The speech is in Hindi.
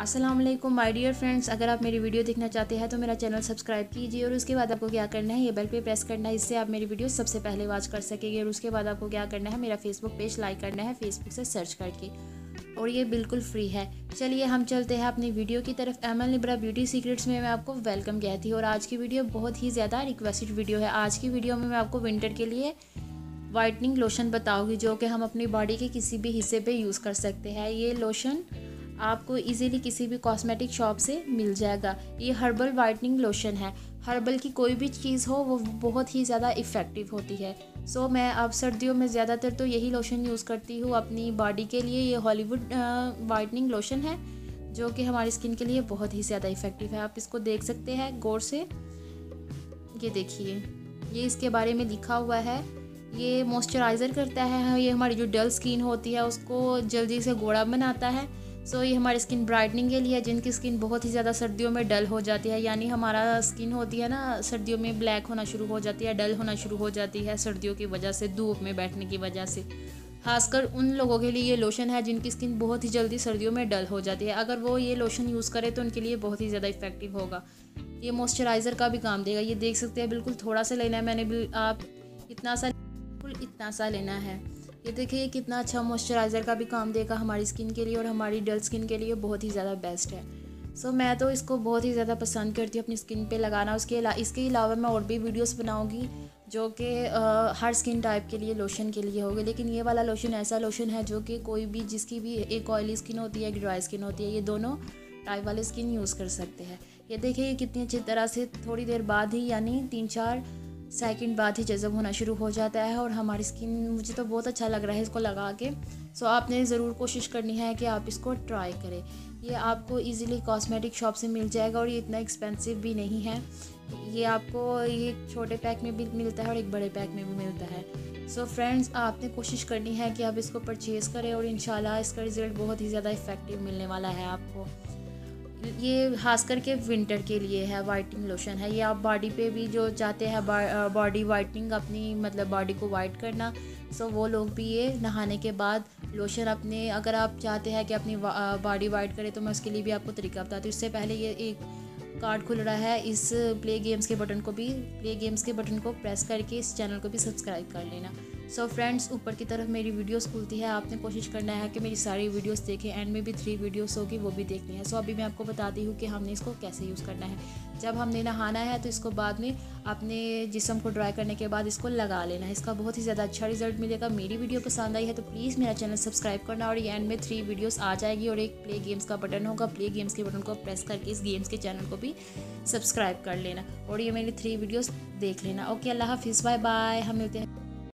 अस्सलाम वालेकुम माय डियर फ्रेंड्स अगर आप मेरी वीडियो देखना चाहते हैं तो मेरा चैनल सब्सक्राइब कीजिए और उसके बाद आपको क्या करना है, ये बेल पे प्रेस करना है, इससे आप मेरी वीडियो सबसे पहले वॉच कर सकेंगे और उसके बाद आपको क्या करना है, मेरा फेसबुक पेज लाइक करना है फेसबुक से सर्च करके। और ये बिल्कुल फ्री है। चलिए, हम चलते हैं अपनी वीडियो की तरफ़। एम एल निब्रा ब्यूटी सीक्रेट्स में मैं आपको वेलकम कहती हूँ और आज की वीडियो बहुत ही ज़्यादा रिक्वेस्टेड वीडियो है। आज की वीडियो में मैं आपको विंटर के लिए वाइटनिंग लोशन बताऊँगी, जो कि हम अपनी बॉडी के किसी भी हिस्से पे यूज़ कर सकते हैं। ये लोशन आपको इजीली किसी भी कॉस्मेटिक शॉप से मिल जाएगा। ये हर्बल वाइटनिंग लोशन है। हर्बल की कोई भी चीज़ हो वो बहुत ही ज़्यादा इफ़ेक्टिव होती है। सो so, मैं अब सर्दियों में ज़्यादातर तो यही लोशन यूज़ करती हूँ अपनी बॉडी के लिए। ये हॉलीवुड वाइटनिंग लोशन है जो कि हमारी स्किन के लिए बहुत ही ज़्यादा इफ़ेक्टिव है। आप इसको देख सकते हैं गौर से। ये देखिए ये इसके बारे में लिखा हुआ है। ये मॉइस्चराइज़र करता है। ये हमारी जो डल स्किन होती है उसको जल्दी से गोड़ा बनाता है। सो so, ये हमारी स्किन ब्राइटनिंग के लिए है जिनकी स्किन बहुत ही ज़्यादा सर्दियों में डल हो जाती है। यानी हमारा स्किन होती है ना सर्दियों में ब्लैक होना शुरू हो जाती है डल होना शुरू हो जाती है सर्दियों की वजह से धूप में बैठने की वजह से। खासकर उन लोगों के लिए ये लोशन है जिनकी स्किन बहुत ही जल्दी सर्दियों में डल हो जाती है। अगर वो ये लोशन यूज़ करें तो उनके लिए बहुत ही ज़्यादा इफ़ेक्टिव होगा। ये मॉइस्चराइज़र का भी काम देगा। ये देख सकते हैं बिल्कुल थोड़ा सा लेना है मैंने भी। आप इतना सा बिल्कुल इतना सा लेना है। ये देखिए ये कितना अच्छा मॉइस्चराइज़र का भी काम देगा हमारी स्किन के लिए और हमारी डल स्किन के लिए बहुत ही ज़्यादा बेस्ट है। सो so, मैं तो इसको बहुत ही ज़्यादा पसंद करती हूँ अपनी स्किन पे लगाना। उसके अला इसके अलावा मैं और भी वीडियोस बनाऊँगी जो कि हर स्किन टाइप के लिए लोशन के लिए होगी। लेकिन ये वाला लोशन ऐसा लोशन है जो कि कोई भी जिसकी भी एक ऑयली स्किन होती है एक ड्राई स्किन होती है ये दोनों टाइप वाले स्किन यूज़ कर सकते हैं। ये देखिए ये कितनी अच्छी तरह से थोड़ी देर बाद ही यानी तीन चार सेकंड बाद ही जज़ब होना शुरू हो जाता है और हमारी स्किन मुझे तो बहुत अच्छा लग रहा है इसको लगा के। सो आपने ज़रूर कोशिश करनी है कि आप इसको ट्राई करें। ये आपको इजीली कॉस्मेटिक शॉप से मिल जाएगा और ये इतना एक्सपेंसिव भी नहीं है। ये आपको ये छोटे पैक में भी मिलता है और एक बड़े पैक में भी मिलता है। सो so फ्रेंड्स आपने कोशिश करनी है कि आप इसको परचेज़ करें और इन इसका रिज़ल्ट बहुत ही ज़्यादा इफ़ेक्टिव मिलने वाला है आपको। ये खास करके विंटर के लिए है वाइटिंग लोशन है। ये आप बॉडी पे भी जो चाहते हैं बॉडी वाइटनिंग अपनी मतलब बॉडी को वाइट करना सो वो लोग भी ये नहाने के बाद लोशन अपने, अगर आप चाहते हैं कि अपनी बॉडी वाइट करें तो मैं उसके लिए भी आपको तरीका बताती हूँ। इससे पहले ये एक कार्ड खुल रहा है, इस प्ले गेम्स के बटन को भी प्ले गेम्स के बटन को प्रेस करके इस चैनल को भी सब्सक्राइब कर लेना। सो फ्रेंड्स ऊपर की तरफ़ मेरी वीडियोस खुलती है। आपने कोशिश करना है कि मेरी सारी वीडियोस देखें एंड में भी थ्री वीडियोस होगी, वो भी देखनी है सो so अभी मैं आपको बताती हूँ कि हमने इसको कैसे यूज़ करना है। जब हमने नहाना है तो इसको बाद में अपने जिसम को ड्राई करने के बाद इसको लगा लेना है। इसका बहुत ही ज़्यादा अच्छा रिज़ल्ट मिलेगा। मेरी वीडियो पसंद आई है तो प्लीज़ मेरा चैनल सब्सक्राइब करना और एंड में थ्री वीडियोस आ जाएगी और एक प्ले गेम्स का बटन होगा। प्ले गेम्स के बटन को प्रेस करके इस गेम्स के चैनल को भी सब्सक्राइब कर लेना और ये मेरी थ्री वीडियोस देख लेना। ओके अल्लाह हाफिज़। बाय बाय हम मिलते हैं।